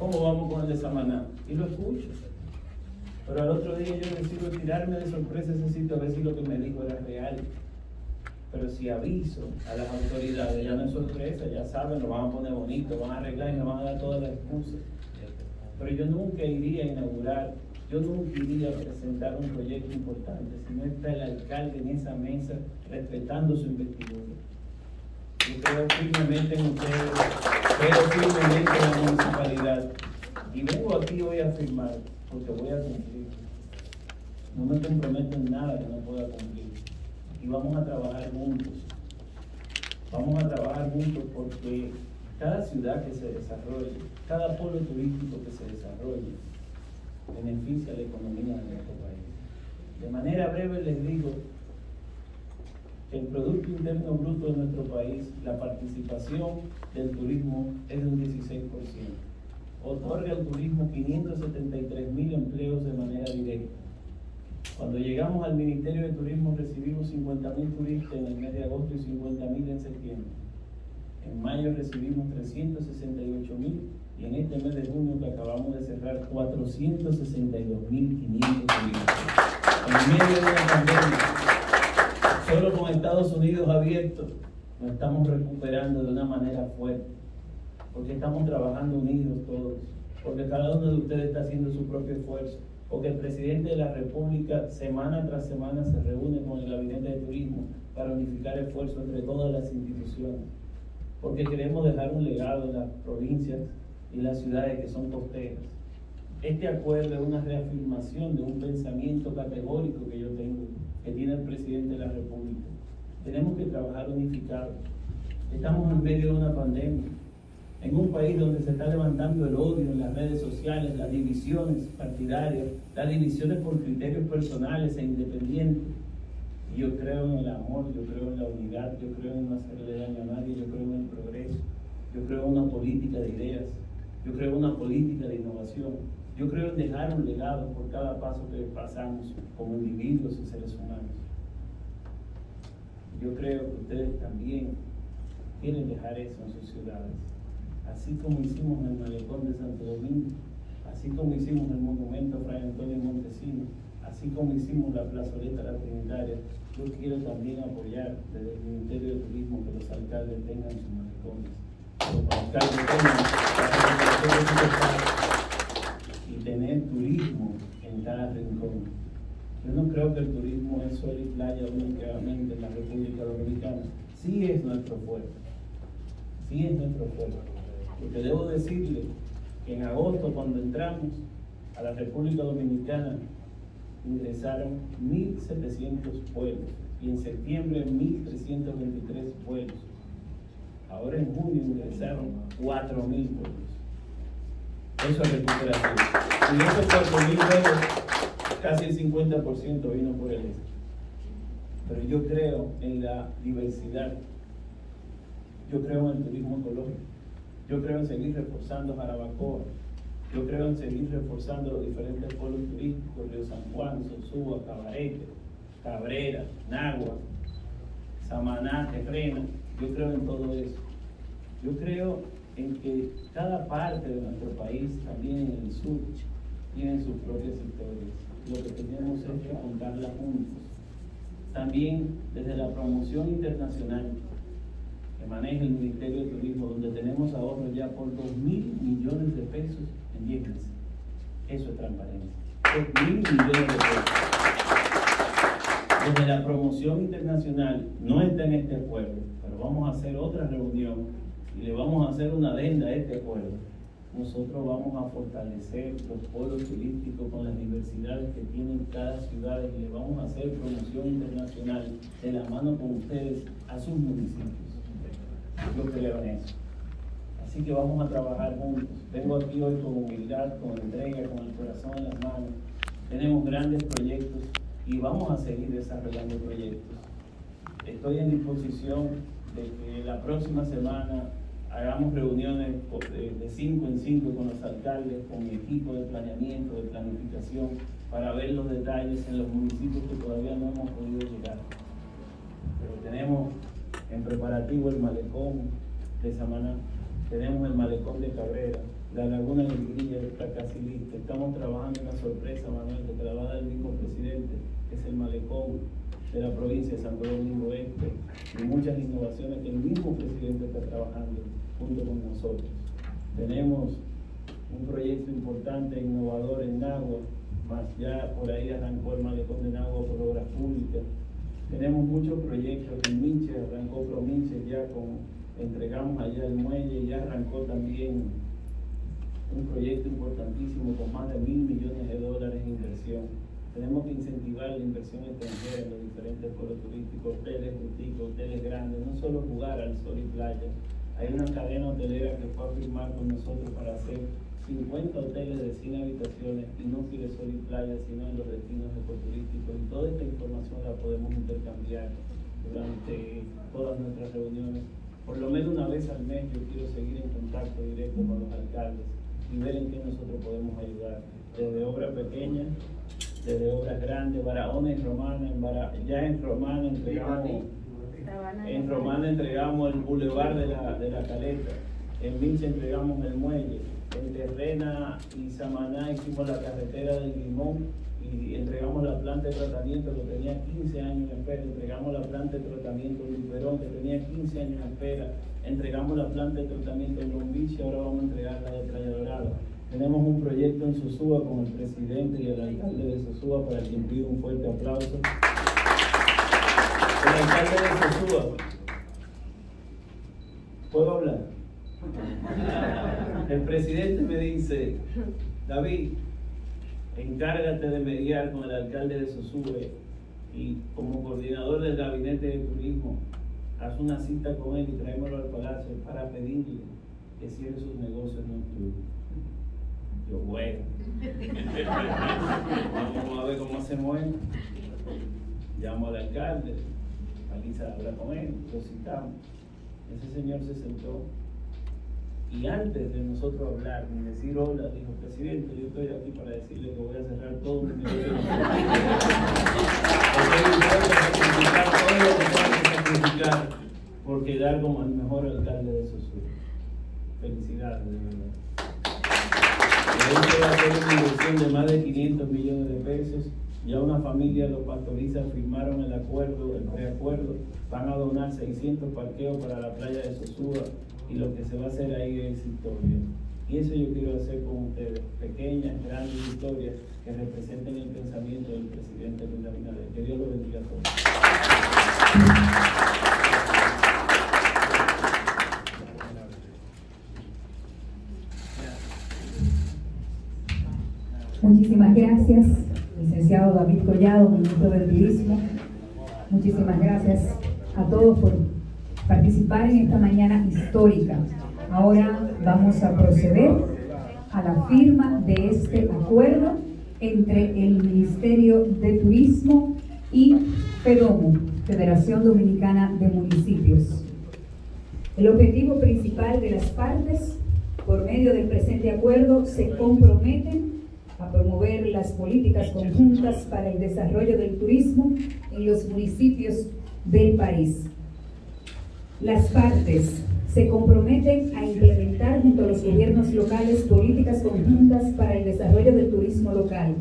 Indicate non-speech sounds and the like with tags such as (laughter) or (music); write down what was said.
¿cómo vamos con el de Samaná? Y lo escucho. Pero al otro día yo decido tirarme de sorpresa ese sitio a ver si lo que me dijo era real. Pero si aviso a las autoridades, ya no es sorpresa, ya saben, lo van a poner bonito, van a arreglar y me van a dar todas las excusas. Pero yo nunca iría a inaugurar, yo nunca iría a presentar un proyecto importante si no está el alcalde en esa mesa respetando su investidura. Yo creo firmemente en ustedes, creo firmemente en la municipalidad. Y vengo aquí hoy a afirmar, porque voy a cumplir. No me comprometo en nada que no pueda cumplir y vamos a trabajar juntos. Vamos a trabajar juntos porque cada ciudad que se desarrolle, cada polo turístico que se desarrolle, beneficia la economía de nuestro país. De manera breve les digo el Producto Interno Bruto de nuestro país, la participación del turismo es de un 16%. Otorga al turismo 573 mil empleos de manera directa cuando llegamos al Ministerio de Turismo recibimos 50.000 turistas en el mes de agosto y 50.000 en septiembre. En mayo recibimos 368.000 y en este mes de junio que acabamos de cerrar 462.500 turistas. En medio de una pandemia, solo con Estados Unidos abierto, nos estamos recuperando de una manera fuerte, porque estamos trabajando unidos todos, porque cada uno de ustedes está haciendo su propio esfuerzo porque el presidente de la República semana tras semana se reúne con el Gabinete de Turismo para unificar esfuerzos entre todas las instituciones, porque queremos dejar un legado en las provincias y las ciudades que son costeras. Este acuerdo es una reafirmación de un pensamiento categórico que yo tengo, que tiene el presidente de la República. Tenemos que trabajar unificados. Estamos en medio de una pandemia en un país donde se está levantando el odio en las redes sociales, las divisiones partidarias, las divisiones por criterios personales e independientes. Y yo creo en el amor, yo creo en la unidad, yo creo en no hacerle daño a nadie, yo creo en el progreso, yo creo en una política de ideas, yo creo en una política de innovación, yo creo en dejar un legado por cada paso que pasamos como individuos y seres humanos. Yo creo que ustedes también quieren dejar eso en sus ciudades. Así como hicimos en el malecón de Santo Domingo, así como hicimos el monumento a Fray Antonio Montesino, así como hicimos la plazoleta La Trinitaria, yo quiero también apoyar desde el Ministerio de Turismo que los alcaldes tengan sus malecones, los alcaldes tengan y tener turismo en cada rincón. Yo no creo que el turismo es sol y playa únicamente en la República Dominicana. Sí es nuestro fuerte. Sí es nuestro fuerte. Porque debo decirle que en agosto, cuando entramos a la República Dominicana, ingresaron 1.700 vuelos y en septiembre 1.323 vuelos. Ahora en junio ingresaron 4.000 vuelos. Eso es recuperación. Y esos 4.000 vuelos, casi el 50% vino por el este. Pero yo creo en la diversidad. Yo creo en el turismo ecológico. Yo creo en seguir reforzando Jarabacoa. Yo creo en seguir reforzando los diferentes pueblos turísticos, Río San Juan, Sosúa, Cabarete, Cabrera, Nagua, Samaná, Terrena. Yo creo en todo eso. Yo creo en que cada parte de nuestro país, también en el sur, tiene sus propias historias. Lo que tenemos es que contarlas juntos. También desde la promoción internacional que maneja el Ministerio de Turismo, donde tenemos ahorros ya por 2 mil millones de pesos en 10 meses. Eso es transparencia. 2 mil millones de pesos. Desde la promoción internacional no está en este acuerdo, pero vamos a hacer otra reunión y le vamos a hacer una adenda a este acuerdo. Nosotros vamos a fortalecer los polos turísticos con las diversidades que tienen cada ciudad y le vamos a hacer promoción internacional de la mano con ustedes a sus municipios. Yo creo en eso. Así que vamos a trabajar juntos. Vengo aquí hoy con humildad, con entrega, con el corazón en las manos. Tenemos grandes proyectos y vamos a seguir desarrollando proyectos. Estoy en disposición de que la próxima semana hagamos reuniones de cinco en cinco con los alcaldes, con mi equipo de planeamiento, de planificación, para ver los detalles en los municipios que todavía no hemos podido llegar. Pero tenemos en preparativo el malecón de Samaná, de Cabrera, la Laguna de Grilla está casi lista. Estamos trabajando en una sorpresa, Manuel, que te la el mismo presidente, que es el malecón de la provincia de Santo Domingo Este, y muchas innovaciones que el mismo presidente está trabajando junto con nosotros. Tenemos un proyecto importante, innovador en Nagua, más ya por ahí arrancó el malecón de Nagua por obras públicas. Tenemos muchos proyectos en Minche, arrancó Prominche ya con, entregamos allá el muelle, ya arrancó también un proyecto importantísimo con más de mil millones de dólares en inversión. Tenemos que incentivar la inversión extranjera en los diferentes pueblos turísticos, hoteles boutiques, hoteles grandes, no solo jugar al sol y playa. Hay una cadena hotelera que fue a firmar con nosotros para hacer 50 hoteles de 100 habitaciones y no quiere sol y playa, sino en los destinos ecoturísticos. Y toda esta información la podemos intercambiar durante todas nuestras reuniones. Por lo menos una vez al mes yo quiero seguir en contacto directo con los alcaldes y ver en qué nosotros podemos ayudar. Desde obras pequeñas, desde obras grandes, Barahona y Romana, en ya en Romana entregamos, en Romana entregamos el bulevar de la, de la Caleta, en Vince entregamos el muelle, en Terrena y Samaná hicimos la carretera del Limón y entregamos la planta de tratamiento que tenía 15 años en espera, entregamos la planta de tratamiento en Luperón que tenía 15 años en espera, entregamos la planta de tratamiento en Long y ahora vamos a entregar la de Playa Dorada. Tenemos un proyecto en Sosúa con el presidente y el alcalde de Sosúa para quien pido un fuerte aplauso. El alcalde de Sosúa. ¿Puedo hablar? El presidente me dice, David, encárgate de mediar con el alcalde de Sosúe y como coordinador del gabinete de turismo, haz una cita con él y tráemelo al palacio para pedirle que cierre sus negocios nocturnos. Yo, bueno, (laughs) vamos a ver cómo hacemos esto. Llamo al alcalde, Alisa habla con él, lo citamos. Ese señor se sentó y antes de nosotros hablar ni decir hola, dijo, presidente, yo estoy aquí para decirle que voy a cerrar todo mi negocio. por quedar como el mejor alcalde de Sosúa. Felicidades, de verdad. Él va a hacer una inversión de más de 500 millones de pesos. Ya una familia, los pastorizas, firmaron el acuerdo, el preacuerdo. Van a donar 600 parqueos para la playa de Sosúa y lo que se va a hacer ahí es historia. Y eso yo quiero hacer con ustedes, pequeñas, grandes historias que representen el pensamiento del presidente Luis Abinader. Que Dios lo bendiga a todos. Muchísimas gracias, licenciado David Collado, ministro del Turismo. Muchísimas gracias a todos por participar en esta mañana histórica. Ahora vamos a proceder a la firma de este acuerdo entre el Ministerio de Turismo y FEDOMO, Federación Dominicana de Municipios. El objetivo principal de las partes, por medio del presente acuerdo, se comprometen a promover las políticas conjuntas para el desarrollo del turismo en los municipios del país las partes se comprometen a implementar junto a los gobiernos locales políticas conjuntas para el desarrollo del turismo local,